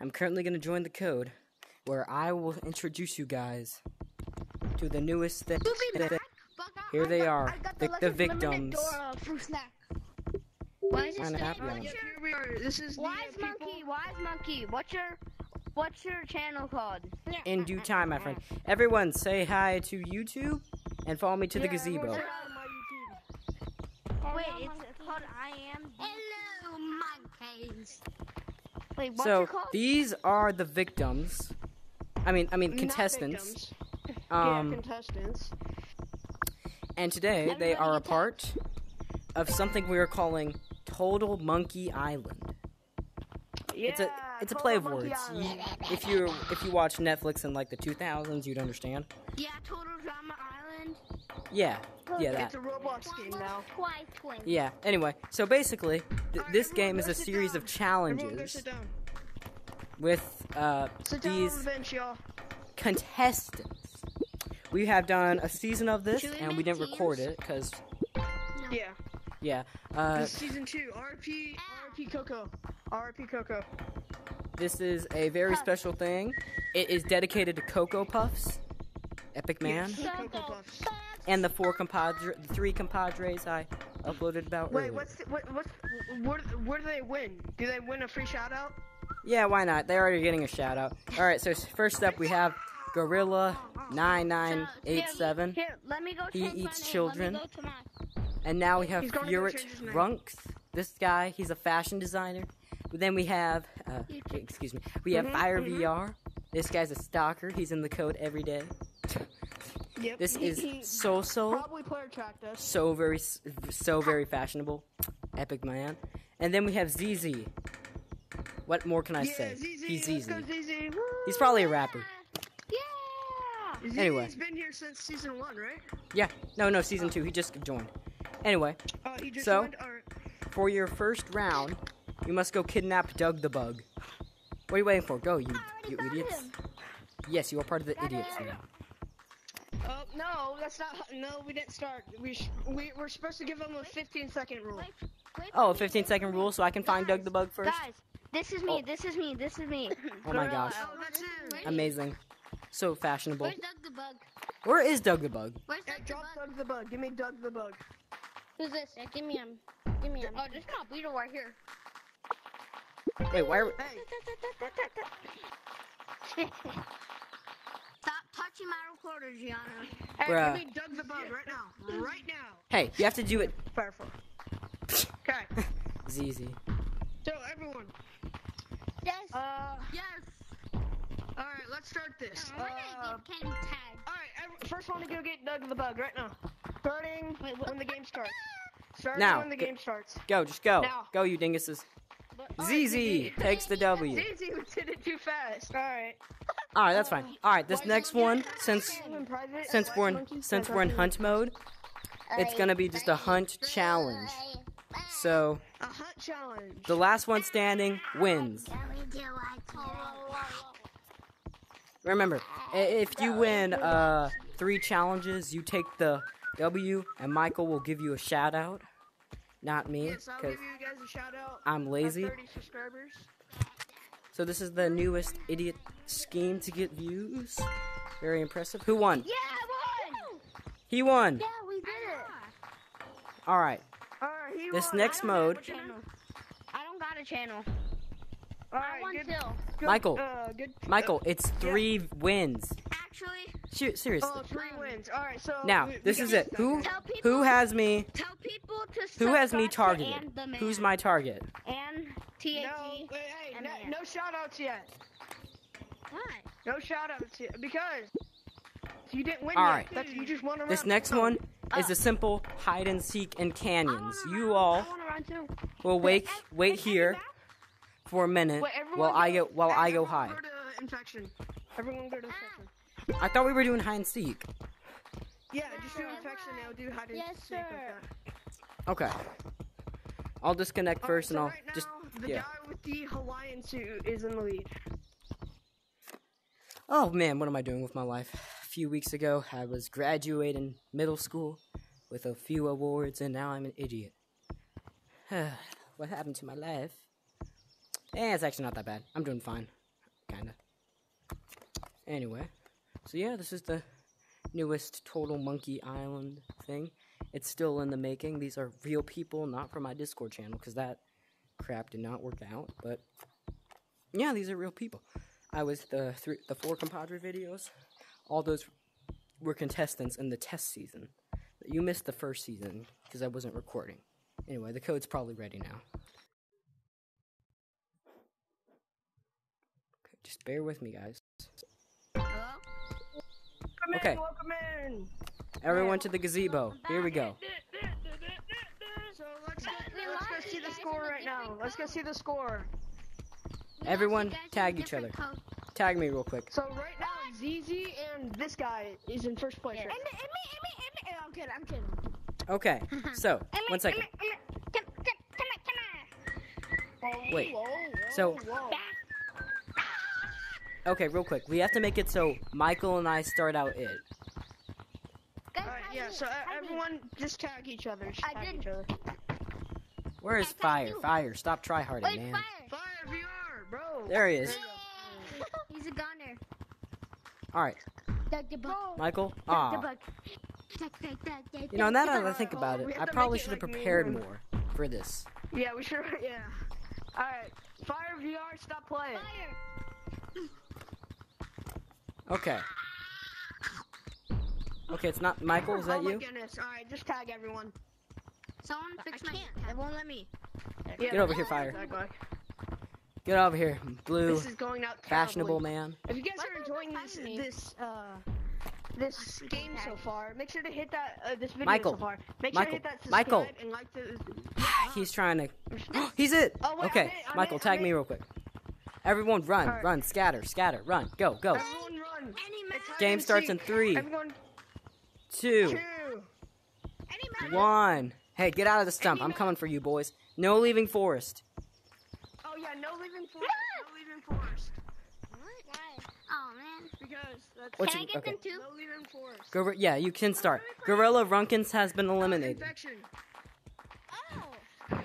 I'm currently going to join the code where I will introduce you guys to the newest thing. Here they are, the, the victims. Why is it Kinda staying happy on on it. your- Here we are. This is the Wise uh, monkey, wise monkey. What's your what's your channel called? In due time, my friend. Everyone, say hi to YouTube and follow me to the Yeah, everyone gazebo. say my YouTube. Wait, it's called I am. Hello, monkeys. Wait, what's So it called? these are the victims. I mean, I mean contestants. Um, yeah, contestants. and today they are a part of something we are calling Total Monkey Island. Yeah, It's a it's a play of Monkey words. You, if you if you watch Netflix in like the 2000s, you'd understand. Yeah, Total Drama Island. Yeah, yeah, that. It's a Roblox game now. Twice. Yeah. Anyway, so basically, th- Alright, this everyone game is a series down. of challenges sit with uh, Sit down on these bench, contestants. We have done a season of this, Should and we didn't record it because, Yeah. yeah. Uh, This is season two. RP, RP Coco. RP Coco. this is a very special thing. It is dedicated to Cocoa Puffs, Epic Man, Coco Puffs. And the four compadre, the three compadres I uploaded about Wait, earlier. what's the, what, what's where, where do they win? Do they win a free shout out? Yeah, why not? They're already getting a shout out. All right, so first up we have Gorilla nine nine eight seven, Here, let me go He eats children. Let me go to mine. and now we have He's gonna go Furit change his name. Runks. This guy, he's a fashion designer. But then we have, uh, excuse me, we have Mhm, Fire mhm. VR. This guy's a stalker. He's in the code every day. Yep. This is so so probably player tracked us. so very so very fashionable, epic man. And then we have ZZ. What more can I yeah, say? ZZ, He's let's ZZ. go ZZ. Woo! He's probably a rapper. Yeah. ZZ's Anyway. been here since season one, right? Yeah, no, no, season two. He just joined. Anyway, oh, he just So? joined. All right. for your first round, you must go kidnap Doug the Bug. What are you waiting for? Go, you, you idiots. Yes, you are part of the idiots now. Oh no, that's not. No, we didn't start. We sh- we we're supposed to give them a 15 second rule. Wait, wait Oh, a 15 second rule so I can find Doug the Bug first? Guys, this is me. Oh. This is me. This is me. Oh my gosh. Oh, that's it. Amazing. So fashionable. Where's Doug the Bug? Where is Doug the Bug? Where's Yeah, Doug the drop Bug? Doug the bug. Give me Doug the bug. Who's this? Yeah, give me him. Give me him. Oh, this my beetle right here. Wait, why are we... Hey, Stop touching my recorder, Gianna. hey, Bruh. give me Doug the bug right now. Right now. Hey, you have to do it. Firefly. Okay. ZZ. So everyone, Yes. uh, Yes. all right, let's start this. We're Uh, gonna get Ken tag. all right, every, first one to go get Doug the bug right now. Starting Wait, what? when the game starts. Starting Now, when the go- game starts. Go, just go. Now. Go, you dinguses. All right, ZZ takes the W. ZZ did it too fast. All right. That's fine. Alright, this next one, since since we're in since we're in hunt mode, it's gonna be just a hunt challenge. So A hunt challenge. the last one standing wins. Remember, if you win uh three challenges, you take the W, and Michael will give you a shout out. Not me, because give you guys a shout out. I'm lazy. 30 subscribers. So this is the newest idiot scheme to get views. Very impressive. Who won? Yeah, I won. He won. Yeah, we did it. All right. All right, he This won. next I don't mode- channel. I don't got a channel. All I right, won good, too. good, Michael. Uh, good. Michael, it's three wins. Actually, Ser- seriously. Oh, three wins. All right, so Now, we- we this got is it. Who. Tell people. who has me? Tell people to. Who has me subscribe targeted? And the man. Who's my target? And T A No, T. hey, no, man. no shout outs yet. why? No shout outs yet because you didn't win All yet. That's, you just won around. This next one is a ah. simple hide and seek in canyons. Ah, you all I want to run too. will wait wait eh, eh, here eh, for a minute Wait, everyone while I go- go while I go hide. Go to infection. Everyone go to ah. infection. I thought we were doing hide and seek. Yeah, just do infection. Now do hide and Yes, seek like sir. that. Okay. I'll disconnect first right, and I'll right now, just the yeah. guy with the Hawaiian suit is in the lead. Oh man, what am I doing with my life? A few weeks ago, I was graduating middle school with a few awards, and now I'm an idiot. what happened to my life? Eh, it's actually not that bad. I'm doing fine. kind of. Anyway, so yeah, this is the newest Total Monkey Island thing. It's still in the making. These are real people, not from my Discord channel, because that crap did not work out. But yeah, these are real people. I was the three, the four compadre videos. All those were contestants in the test season. You missed the first season because I wasn't recording. Anyway, the code's probably ready now. Okay, just bear with me, guys. Hello? Come Okay. in, welcome in. Everyone to the gazebo. Here we go. So let's go, let's go see the score right now. Let's go see the score. Everyone tag each other. Tag me real quick. So right now, ZZ and this guy is in first place. Yeah. Right And me, and me, and me, and me. I'm kidding, I'm kidding. Okay, so one second. Come, come, come on, come on. Wait. Whoa, whoa, So- whoa. Okay, real quick. We have to make it so Michael and I start out it. Guys, Alright, tag yeah. So uh, everyone just tag each other. Just I tag did. each other. Where is Fire? you. Fire, stop tryharding, Wait, man. fire. Fire VR, bro. There he is. Yay. He's a gunner. Alright, Doug the bug. Michael. Dug, You know, dug now that I think about it, I probably should have like prepared and- more for this. Yeah, we should. Yeah. All right. Fire VR, stop playing. Fire. Okay. Okay, it's not Michael. Is that you? oh my you? goodness. All right, just tag everyone. Someone fix my. It won't let me. Yeah, Get over here, Fire. tag. Get over here, blue, This is going out fashionable man. If you guys Why are enjoying this me? this uh this game so far, make sure to hit that uh, this video Michael. so far. Make Michael. sure to hit that Michael. and like the. He's trying to. He's it. Oh, wait, I'm okay, in, I'm Michael, in, tag I'm me real quick. Everyone, run, Alright. run, scatter, scatter, run, go, go. Everyone run. Any It's map. hide Game starts in three, Everyone, two, two. One. Hey, get out of the stump. I'm coming for you, boys. No leaving forest. Oh yeah, no leaving forest. no leaving forest. What? Why? Oh man. Because that's What's Can I your- get okay. them too? no leaving forest. Gor- yeah, you can start. Gorilla Runkins has been eliminated. Infection. Oh.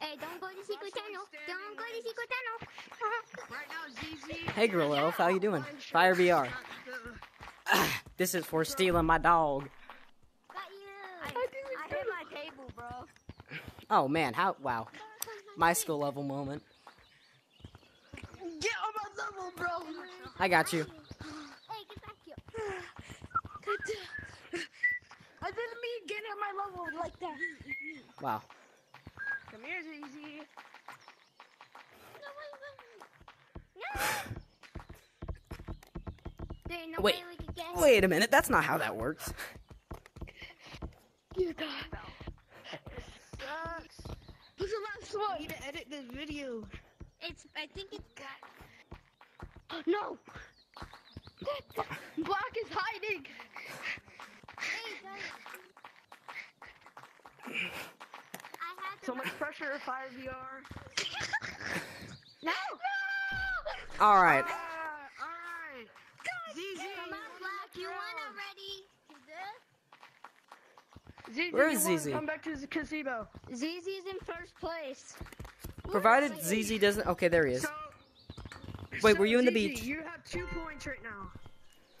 Hey, don't go to secret tunnel. Don't go to secret tunnel. Right now, ZZ. Hey, Gorilla Elf, how you doing? Fire VR. This is for stealing my dog. Got you. I, I hit my table, bro. Oh man, how? Wow, my skill level moment. Get on my level, bro. I got you. Hey, get back here. I didn't mean get on my level like that. Wow. Come here, ZZ. There ain't no Wait. way we could get Wait a minute, that's not how that works. You got Sucks. Who's the last one? I need to edit this video. It's. I think it's got. Oh, No. Black is hiding. Hey, guys. I had. So much pressure, Fire VR. No. All right. Ah, alright. ZZ. Come on, Black. You won already. ZZ, Where you is wanna ZZ? Come back to the gazebo. ZZ's in first place. Provided ZZ doesn't. Okay, there he is. So, Wait, so, were you in the beach? You have two points right now.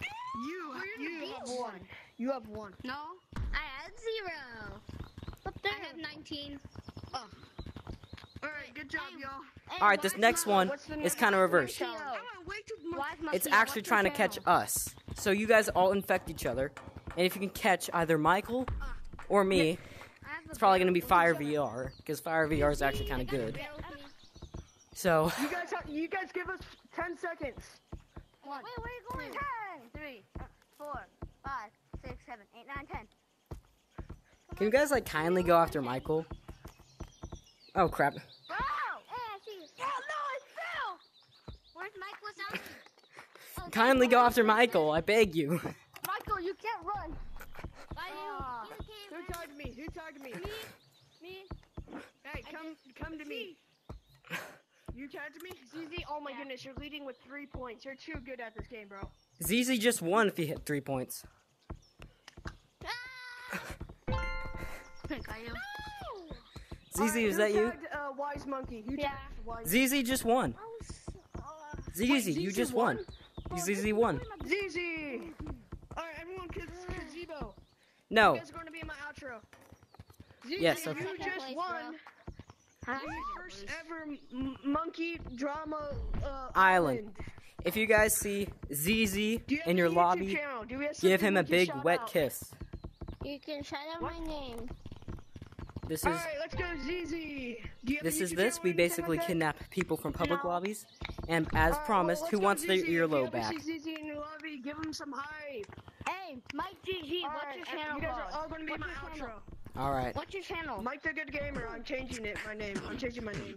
You, We're in the you have one. You have one. No, I had zero. I have 19. Alright, good job, y'all. All right, this next one What's the is kind of reversed. challenge? I want way too much. Why is my It's actually trying to catch us. So you guys all infect each other, and if you can catch either Michael or me, I have a it's probably gonna be Fire. VR because Fire VR is actually kind of I got a good. bear with me. So You guys, have, you guys give us 10 seconds. One, Wait, where you going? two, three, four, five, six, seven, eight, nine, ten. can you guys like kindly go after Michael? Oh crap! Bro! Hey, you. No, it fell! Where's Mike Wazowski? Kindly go after Michael, I beg you. Michael, you can't run. Why you? Ah. You Who can't run. tagged me? Who tagged me? Me? Hey, come, come to me. You tagged me? ZZ, oh my Yeah. goodness, you're leading with three points. You're too good at this game, bro. ZZ just won if he hit three points. Got you. ZZ, Alright, is that you? tagged, uh, Wise Monkey. Who Yeah. tagged Wise ZZ just won. I was, uh, ZZ, you ZZ just won. ZZ won. ZZ. All right, everyone, kids, gazebo. No. You guys are going to be in my outro. ZZ, Yes, you okay. Second just place, won Huh? the first ever m- monkey drama uh, Island. If you guys see ZZ you in your lobby, channel? Do we have give him a big wet out? kiss. You can shout out What? my name. This is All right, let's go, ZZ. Do you have a this is this. We basically like that? kidnap people from public No. lobbies, and as All right, promised, well, who wants go, their earlobe you back? see ZZ in your lobby, give him some hype. Hey, Mike GG, All what's right, your channel you guys are all going to be What's my your channel? Outro. All right. What's your channel? Mike the Good Gamer. I'm changing it. My name. I'm changing my name.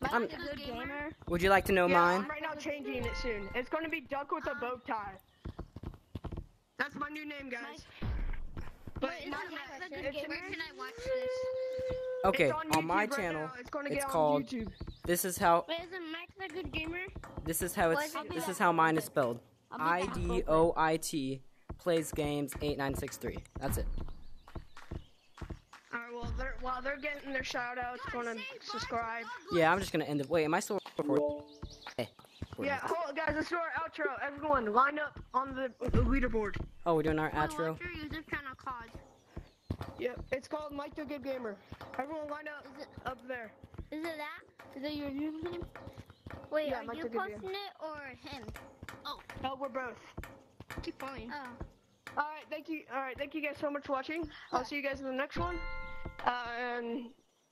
Mike I'm- the Good Gamer. Would you like to know yeah, mine? I'm right now changing it soon. It's going to be Duck with a bow tie. That's my new name, guys. But Wait, not. Mike the Good It's- Gamer? Where can I watch this? Okay, it's on, YouTube my right channel, now. It's, gonna it's get on called- YouTube. this is how Wait, is it Mike the Good Gamer? this is how it's Well, this is how mine is spelled. I'll be I back. D O I T plays games eight nine six three. That's it. Alright, well, they're, while they're getting their shout outs, gonna subscribe. Yeah, I'm just gonna end it. Wait, am I still recording? Hey. Yeah, hold on, guys, let's do our outro. Everyone, line up on the, the leaderboard. Oh, we're doing our Wait, outro. What's your YouTube channel called? Yep, it's called Mike the Good Gamer. Everyone, line up Is it up there. is it that? Is it your username? Wait, Yeah, are Mike you the Gamer. posting it or him? Oh. No, we're both. Keep following. Oh. Alright, thank you. Alright, thank you guys so much for watching. I'll see you guys in the next one. Uh,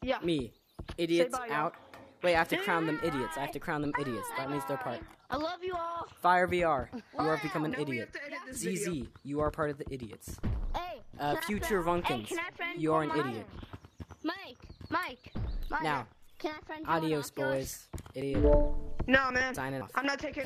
yeah. Me, idiots bye, y'all. out. Wait, I have to crown them idiots. I have to crown them idiots. That means they're part. I love you all. Fire VR, you have become an Now idiot. have to edit this video. ZZ, you are part of the idiots. Hey, Uh, future friend- Vunkins, Hey, can I friend you are an on idiot. Mike, Mike, Mike. Now, Can I friend adios, boys. Idiot. No, man. Signing off. I'm not taking